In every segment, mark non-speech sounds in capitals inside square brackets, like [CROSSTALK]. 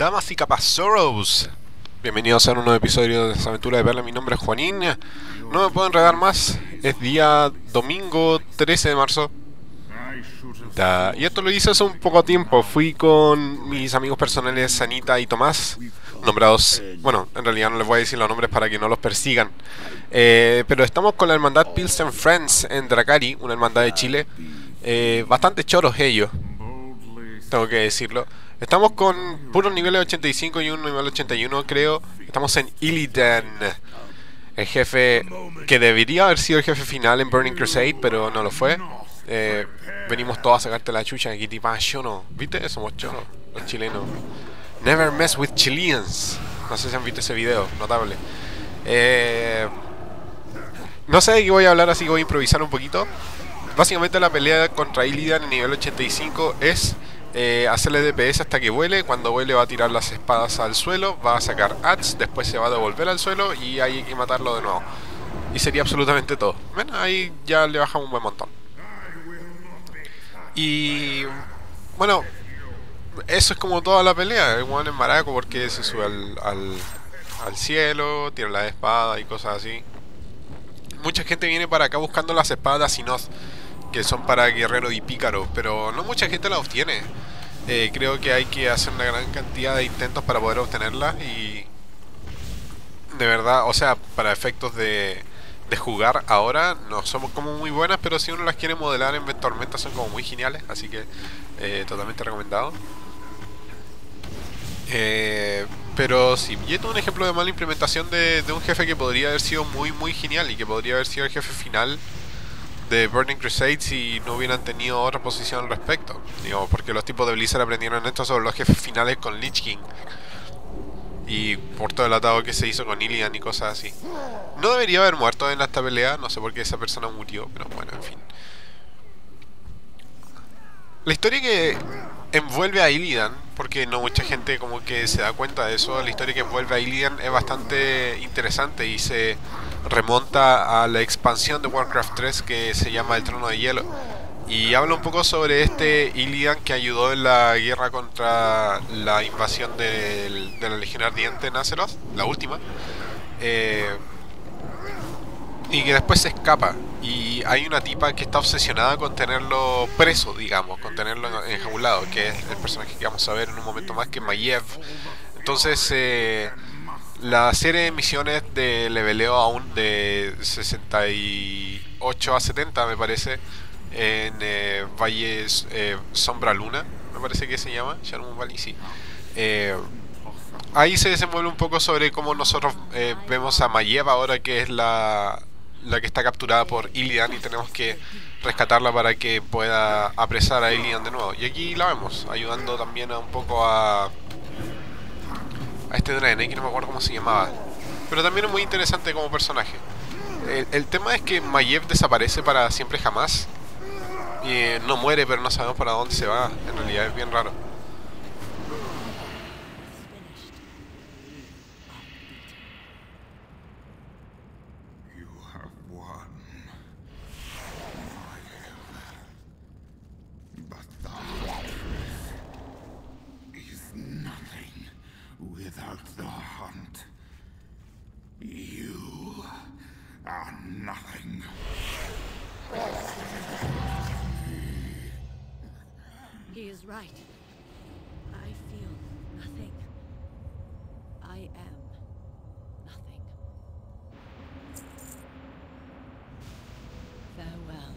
Damas y capazoros, bienvenidos a un nuevo episodio de aventura de Perla. Mi nombre es Juanín. No me puedo enredar más. Es día domingo 13 de marzo. Da- Y esto lo hice hace un poco tiempo. Fui con mis amigos personales Anita y Tomás, nombrados. Bueno, en realidad no les voy a decir los nombres para que no los persigan. Eh, pero estamos con la hermandad Pilsen Friends en Dracari, una hermandad de Chile. Eh, bastante choros ellos tengo que decirlo. Estamos con puros niveles 85 y un nivel 81, creo. Estamos en Illidan. El jefe que debería haber sido el jefe final en Burning Crusade, pero no lo fue. Eh, venimos todos a sacarte la chucha aquí, tipo, yo no. ¿Viste? Somos choros, los chilenos. Never mess with Chileans. No sé si han visto ese video, notable. Eh, no sé de qué voy a hablar, así que voy a improvisar un poquito. Básicamente la pelea contra Illidan en nivel 85 es eh, hacerle DPS hasta que vuele. Cuando vuele va a tirar las espadas al suelo, va a sacar ads, después se va a devolver al suelo y hay que matarlo de nuevo. Y sería absolutamente todo. Bueno, ahí ya le bajamos un buen montón. Y bueno, eso es como toda la pelea. El weón es maraco porque se sube al, al, cielo, tira la espada y cosas así. Mucha gente viene para acá buscando las espadas de Asinoth, que son para guerrero y pícaro, pero no mucha gente las obtiene. Eh, creo que hay que hacer una gran cantidad de intentos para poder obtenerlas y de verdad, o sea, para efectos de, de jugar ahora no somos como muy buenas, pero si uno las quiere modelar en Tormenta son como muy geniales, así que eh, totalmente recomendado. Eh, pero sí, y esto es un ejemplo de mala implementación de un jefe que podría haber sido muy muy genial y que podría haber sido el jefe final de Burning Crusade si no hubieran tenido otra posición al respecto. Digo, porque los tipos de Blizzard aprendieron esto sobre los jefes finales con Lich King. Y por todo el atado que se hizo con Ilian y cosas así. No debería haber muerto en esta pelea, no sé por qué esa persona murió, pero bueno, en fin. La historia que envuelve a Illidan, porque no mucha gente como que se da cuenta de eso, la historia que envuelve a Illidan es bastante interesante y se remonta a la expansión de Warcraft 3 que se llama El Trono de Hielo. Y habla un poco sobre este Illidan que ayudó en la guerra contra la invasión del- de la Legión Ardiente en Azeroth, la última. Eh, y que después se escapa. Y hay una tipa que está obsesionada con tenerlo preso, digamos, con tenerlo enjaulado, que es el personaje que vamos a ver en un momento más, que es Mayev. Entonces, eh, la serie de misiones de leveleo aún de 68 a 70, me parece, en eh, Valles eh, Sombra Luna, me parece que se llama, Shalom Valley, sí. Eh, ahí se desenvuelve un poco sobre cómo nosotros eh, vemos a Mayev ahora que es la, la que está capturada por Illidan y tenemos que rescatarla para que pueda apresar a Illidan de nuevo. Y aquí la vemos, ayudando también a un poco a, a este Draenei, que no me acuerdo cómo se llamaba. Pero también es muy interesante como personaje. El, tema es que Mayev desaparece para siempre jamás. Y eh, no muere, pero no sabemos para dónde se va. En realidad es bien raro. Are nothing. He is right. I feel nothing. I am nothing. Farewell.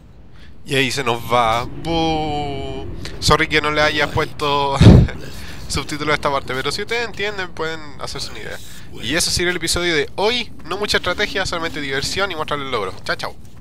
Y ahí se nos va. ¡Bu! Sorry que no le haya puesto [LAUGHS] [LAUGHS] subtítulos a esta parte, pero si ustedes entienden pueden hacerse una idea. Y eso sería el episodio de hoy. No mucha estrategia, solamente diversión y mostrarles el logro. Chao, chao.